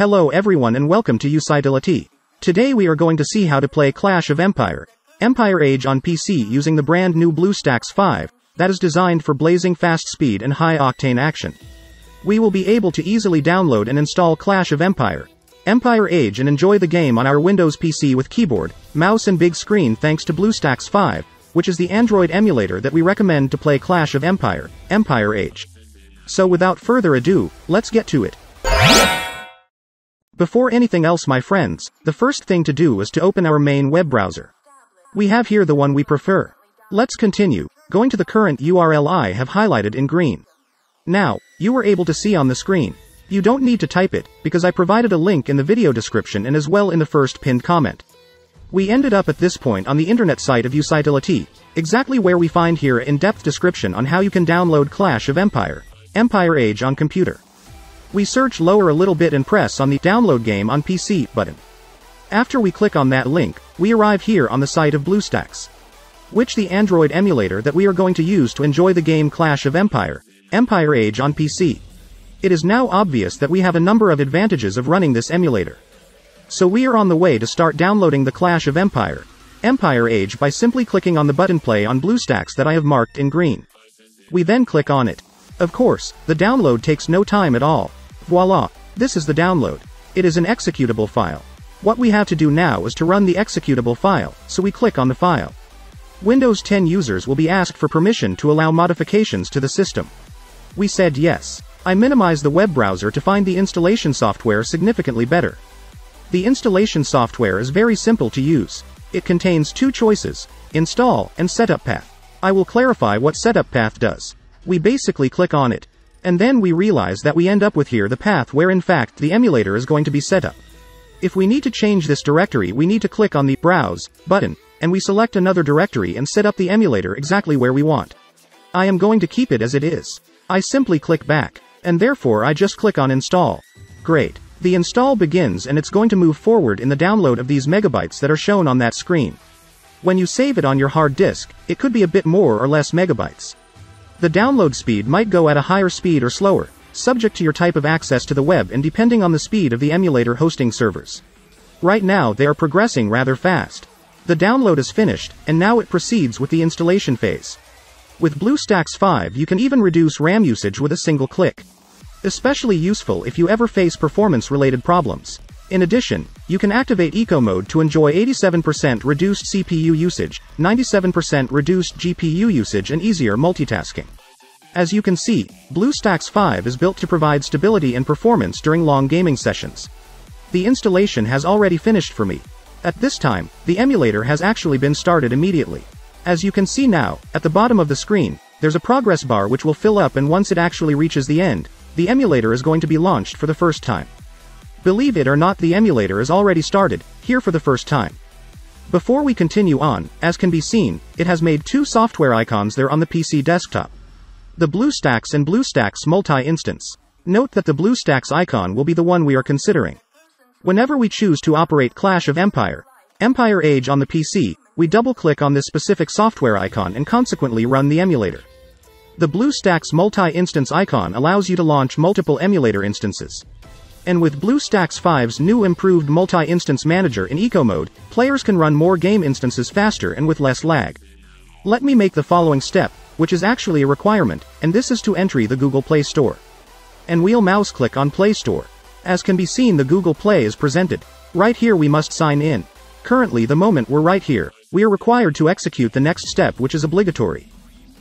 Hello everyone and welcome to Usitility. Today we are going to see how to play Clash of Empire. Empire Age on PC using the brand new BlueStacks 5, that is designed for blazing fast speed and high octane action. We will be able to easily download and install Clash of Empire. Empire Age and enjoy the game on our Windows PC with keyboard, mouse and big screen thanks to BlueStacks 5, which is the Android emulator that we recommend to play Clash of Empire, Empire Age. So without further ado, let's get to it. Before anything else my friends, the first thing to do is to open our main web browser. We have here the one we prefer. Let's continue, going to the current URL I have highlighted in green. Now, you were able to see on the screen. You don't need to type it, because I provided a link in the video description and as well in the first pinned comment. We ended up at this point on the internet site of Usitility, exactly where we find here in-depth description on how you can download Clash of Empire, Empire Age on computer. We search lower a little bit and press on the Download Game on PC button. After we click on that link, we arrive here on the site of BlueStacks, which the Android emulator that we are going to use to enjoy the game Clash of Empire, Empire Age on PC. It is now obvious that we have a number of advantages of running this emulator. So we are on the way to start downloading the Clash of Empire, Empire Age by simply clicking on the button play on BlueStacks that I have marked in green. We then click on it. Of course, the download takes no time at all. Voila, this is the download. It is an executable file. What we have to do now is to run the executable file, so we click on the file. Windows 10 users will be asked for permission to allow modifications to the system. We said yes. I minimize the web browser to find the installation software significantly better. The installation software is very simple to use. It contains two choices, install and setup path. I will clarify what setup path does. We basically click on it, and then we realize that we end up with here the path where in fact the emulator is going to be set up. If we need to change this directory we need to click on the Browse button, and we select another directory and set up the emulator exactly where we want. I am going to keep it as it is. I simply click back, and therefore I just click on Install. Great. The install begins and it's going to move forward in the download of these megabytes that are shown on that screen. When you save it on your hard disk, it could be a bit more or less megabytes. The download speed might go at a higher speed or slower, subject to your type of access to the web and depending on the speed of the emulator hosting servers. Right now they are progressing rather fast. The download is finished, and now it proceeds with the installation phase. With BlueStacks 5 you can even reduce RAM usage with a single click. Especially useful if you ever face performance-related problems. In addition, you can activate Eco Mode to enjoy 87% reduced CPU usage, 97% reduced GPU usage and easier multitasking. As you can see, BlueStacks 5 is built to provide stability and performance during long gaming sessions. The installation has already finished for me. At this time, the emulator has actually been started immediately. As you can see now, at the bottom of the screen, there's a progress bar which will fill up and once it actually reaches the end, the emulator is going to be launched for the first time. Believe it or not the emulator is already started, here for the first time. Before we continue on, as can be seen, it has made two software icons there on the PC desktop. The BlueStacks and BlueStacks multi-instance. Note that the BlueStacks icon will be the one we are considering. Whenever we choose to operate Clash of Empire, Empire Age on the PC, we double-click on this specific software icon and consequently run the emulator. The BlueStacks multi-instance icon allows you to launch multiple emulator instances. And with BlueStacks 5's new improved multi-instance manager in eco mode, players can run more game instances faster and with less lag. Let me make the following step, which is actually a requirement, and this is to entry the Google Play Store. And we'll mouse click on Play Store. As can be seen the Google Play is presented. Right here we must sign in. Currently the moment we're right here, we are required to execute the next step which is obligatory.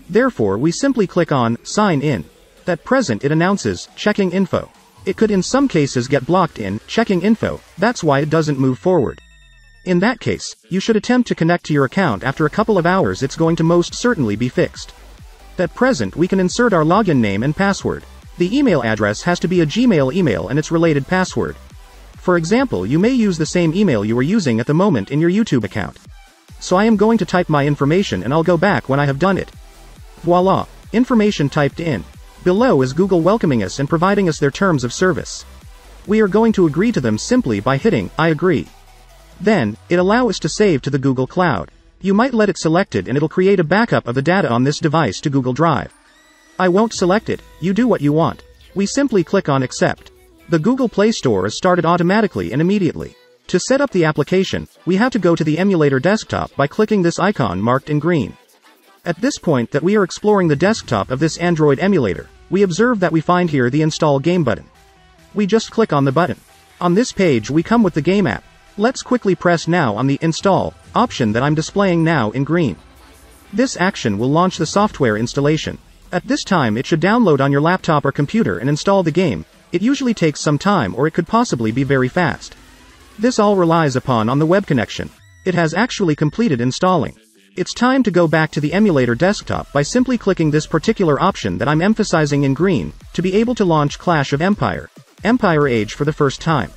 Therefore we simply click on Sign In. At present it announces Checking Info. It could in some cases get blocked in Checking Info, that's why it doesn't move forward. In that case, you should attempt to connect to your account after a couple of hours it's going to most certainly be fixed. At present we can insert our login name and password. The email address has to be a Gmail email and its related password. For example you may use the same email you are using at the moment in your YouTube account. So I am going to type my information and I'll go back when I have done it. Voila, information typed in. Below is Google welcoming us and providing us their terms of service. We are going to agree to them simply by hitting, I agree. Then, it allow us to save to the Google Cloud. You might let it selected and it'll create a backup of the data on this device to Google Drive. I won't select it, you do what you want. We simply click on accept. The Google Play Store is started automatically and immediately. To set up the application, we have to go to the emulator desktop by clicking this icon marked in green. At this point that we are exploring the desktop of this Android emulator, we observe that we find here the install game button. We just click on the button. On this page we come with the game app. Let's quickly press now on the install option that I'm displaying now in green. This action will launch the software installation. At this time it should download on your laptop or computer and install the game. It usually takes some time or it could possibly be very fast. This all relies upon on the web connection. It has actually completed installing. It's time to go back to the emulator desktop by simply clicking this particular option that I'm emphasizing in green, to be able to launch Clash of Empire, Empire Age for the first time.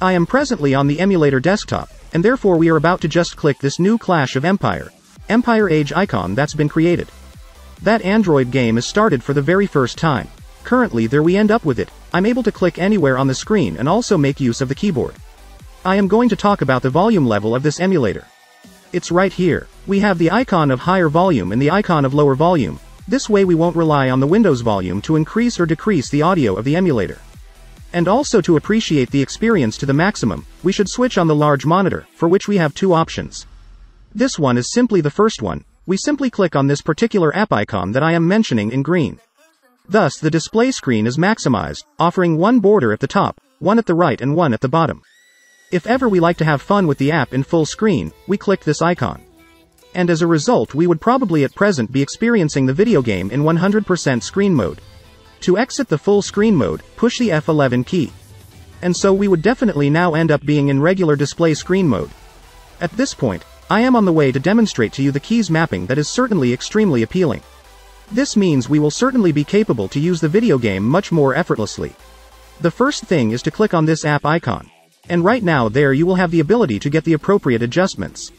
I am presently on the emulator desktop, and therefore we are about to just click this new Clash of Empire, Empire Age icon that's been created. That Android game is started for the very first time. Currently there we end up with it, I'm able to click anywhere on the screen and also make use of the keyboard. I am going to talk about the volume level of this emulator. It's right here. We have the icon of higher volume and the icon of lower volume. This way we won't rely on the Windows volume to increase or decrease the audio of the emulator. And also to appreciate the experience to the maximum, we should switch on the large monitor, for which we have two options. This one is simply the first one. We simply click on this particular app icon that I am mentioning in green. Thus the display screen is maximized, offering one border at the top, one at the right and one at the bottom. If ever we like to have fun with the app in full screen, we click this icon. And as a result we would probably at present be experiencing the video game in 100% screen mode. To exit the full screen mode, push the F11 key. And so we would definitely now end up being in regular display screen mode. At this point, I am on the way to demonstrate to you the keys mapping that is certainly extremely appealing. This means we will certainly be capable to use the video game much more effortlessly. The first thing is to click on this app icon. And right now there you will have the ability to get the appropriate adjustments.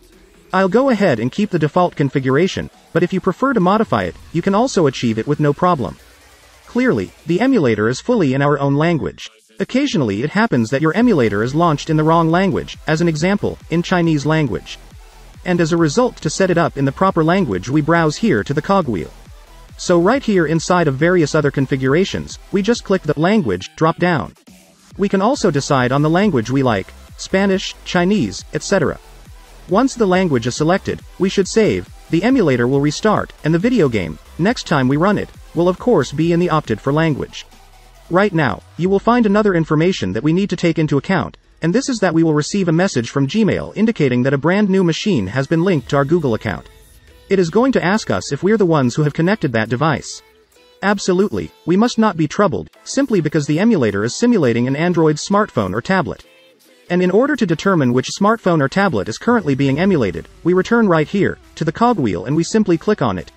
I'll go ahead and keep the default configuration, but if you prefer to modify it, you can also achieve it with no problem. Clearly, the emulator is fully in our own language. Occasionally it happens that your emulator is launched in the wrong language, as an example, in Chinese language. And as a result to set it up in the proper language we browse here to the cogwheel. So right here inside of various other configurations, we just click the language drop down. We can also decide on the language we like, Spanish, Chinese, etc. Once the language is selected, we should save, the emulator will restart, and the video game, next time we run it, will of course be in the opted for language. Right now, you will find another information that we need to take into account, and this is that we will receive a message from Gmail indicating that a brand new machine has been linked to our Google account. It is going to ask us if we're the ones who have connected that device. Absolutely, we must not be troubled, simply because the emulator is simulating an Android smartphone or tablet. And in order to determine which smartphone or tablet is currently being emulated, we return right here, to the cogwheel and we simply click on it.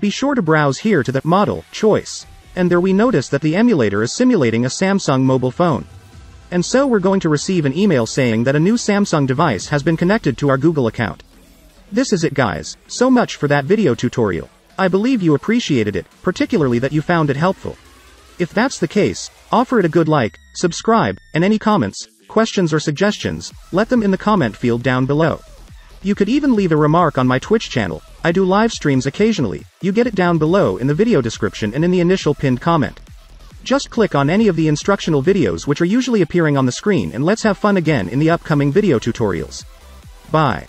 Be sure to browse here to the model choice. And there we notice that the emulator is simulating a Samsung mobile phone. And so we're going to receive an email saying that a new Samsung device has been connected to our Google account. This is it guys, so much for that video tutorial. I believe you appreciated it, particularly that you found it helpful. If that's the case, offer it a good like, subscribe, and any comments, questions or suggestions, let them in the comment field down below. You could even leave a remark on my Twitch channel, I do live streams occasionally, you get it down below in the video description and in the initial pinned comment. Just click on any of the instructional videos which are usually appearing on the screen and let's have fun again in the upcoming video tutorials. Bye.